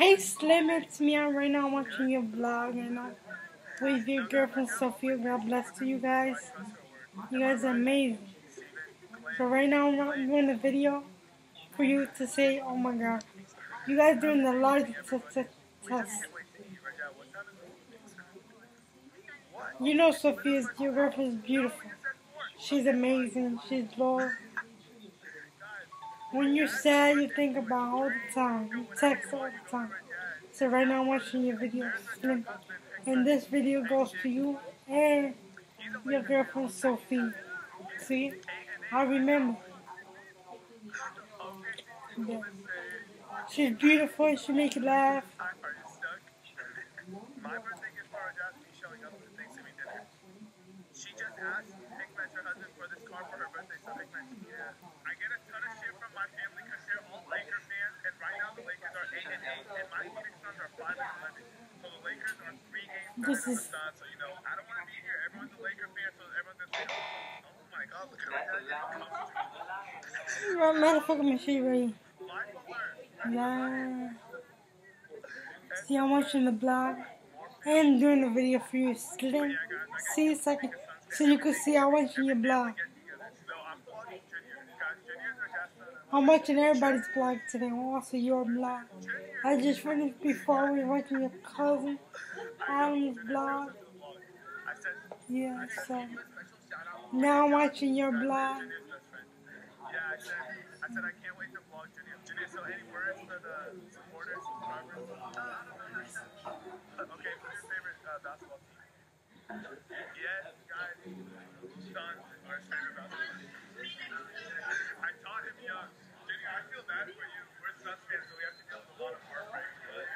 Hey Slim, it's me. I'm right now watching your vlog and I'm with your girlfriend Sophia. God bless to you guys. You guys are amazing. So right now I'm doing a video for you to say, oh my god. You guys doing the large test. You know Sophia's, your girlfriend is beautiful. She's amazing. She's loyal. When you're sad, you think about all the time. You text all the time. So right now I'm watching your video. And this video goes to you and your girlfriend, Sophie. See? I remember. Yeah. She's beautiful. She make you laugh. She just asked Hickman, her husband, for this car for her birthday, so Hickman, yeah. I get a ton of shit from my family because they're all Laker fans, and right now the Lakers are 8 and 8, and my Phoenix Suns are 5 and 11. So the Lakers are three games better This is- the Suns, so you know, I don't want to be here. Everyone's a Laker fan, so everyone's gonna say, oh, oh my god, look at that Right, matter of fact, I'm gonna show you right? Life See, I'm watching the blog and doing the video for you, Slim. See, so, I so you can see I'm watching your blog. So I'm vlogging Junior. Guys, Junior's our guest on I'm watching everybody's blog today, also your blog. I just finished before we were watching your cousin Adam's said, Yeah, so now I'm watching your friend. Yeah, I said, I said I can't wait to vlog Junior. Junior, so any words for the supporters, subscribers? okay, who's your favorite basketball team? Yes, guys, his favorite basketball team. I taught him young. Junior, I feel bad for you. We're Suns fans, so we have to deal with a lot of heartbreak. But...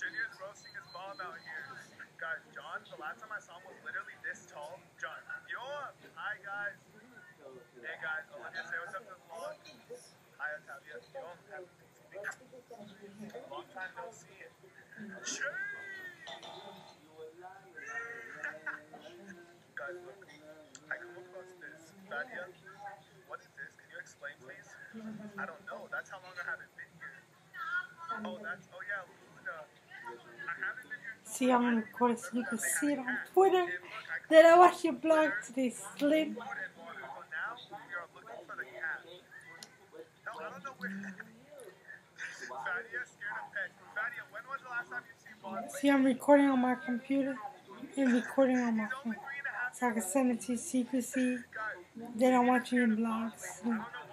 Junior's roasting his mom out here. Guys, John, the last time I saw him was literally this tall. John, yo, hi guys. Hey guys, oh, Olivia, say what's up to the vlog. Hi, Otavia. Yo, happy. Long time no see it. Guys, look. I come across this. Fadia, what is this? Can you explain, please? I don't know. That's how long I haven't been here. Oh, that's, oh yeah, Luna. I haven't. See, I'm recording so you can see it on Twitter. Then I watch your blog today, Slim. So I you? See, I'm recording on my computer and recording on my phone. So I can send it to you so you. Guys, Then I'm watching your blogs. I don't know